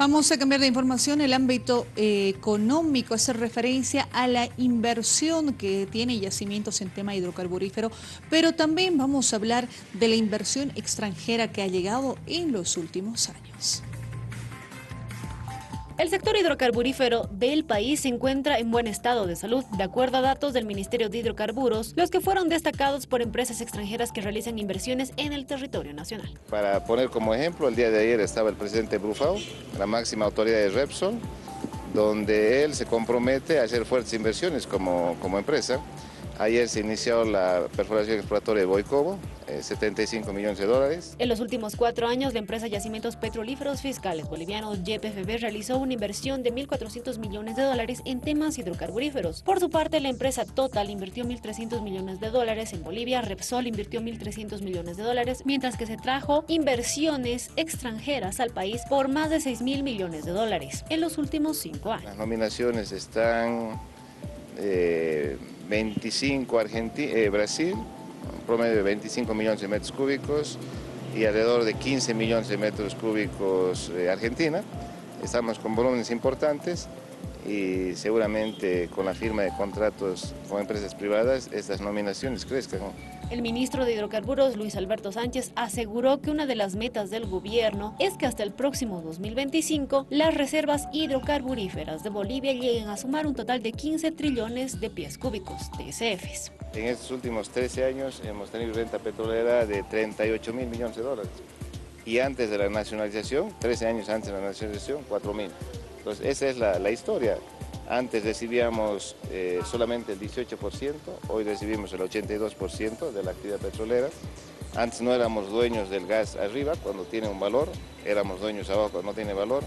Vamos a cambiar de información. El ámbito eh, económico hace referencia a la inversión que tiene yacimientos en tema hidrocarburífero, pero también vamos a hablar de la inversión extranjera que ha llegado en los últimos años. El sector hidrocarburífero del país se encuentra en buen estado de salud, de acuerdo a datos del Ministerio de Hidrocarburos, los que fueron destacados por empresas extranjeras que realizan inversiones en el territorio nacional. Para poner como ejemplo, el día de ayer estaba el presidente Brufau, la máxima autoridad de Repsol, donde él se compromete a hacer fuertes inversiones como, como empresa Ayer se inició la perforación exploratoria de Boicobo, 75 eh, millones de dólares. En los últimos cuatro años, la empresa Yacimientos Petrolíferos Fiscales Bolivianos YPFB realizó una inversión de 1.400 millones de dólares en temas hidrocarburíferos. Por su parte, la empresa Total invirtió 1.300 millones de dólares en Bolivia, Repsol invirtió 1.300 millones de dólares, mientras que se trajo inversiones extranjeras al país por más de 6.000 millones de dólares en los últimos cinco años. Las nominaciones están... Eh, 25 Argentina, eh, Brasil, un promedio de 25 millones de metros cúbicos y alrededor de 15 millones de metros cúbicos eh, Argentina. Estamos con volúmenes importantes y seguramente con la firma de contratos con empresas privadas estas nominaciones crezcan. El ministro de Hidrocarburos, Luis Alberto Sánchez, aseguró que una de las metas del gobierno es que hasta el próximo 2025 las reservas hidrocarburíferas de Bolivia lleguen a sumar un total de 15 trillones de pies cúbicos, TCFs. En estos últimos 13 años hemos tenido renta petrolera de 38 mil millones de dólares. Y antes de la nacionalización, 13 años antes de la nacionalización, 4 mil. Entonces, esa es la, historia. Antes recibíamos eh, solamente el 18%, hoy recibimos el 82% de la actividad petrolera. Antes no éramos dueños del gas arriba cuando tiene un valor, éramos dueños abajo cuando no tiene valor.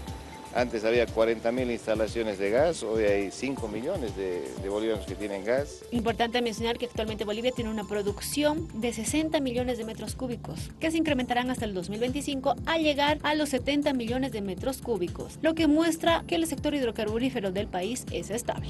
Antes había 40.000 instalaciones de gas, hoy hay 5 millones de, de, bolivianos que tienen gas. Importante mencionar que actualmente Bolivia tiene una producción de 60 millones de metros cúbicos, que se incrementarán hasta el 2025 al llegar a los 70 millones de metros cúbicos, lo que muestra que el sector hidrocarburífero del país es estable.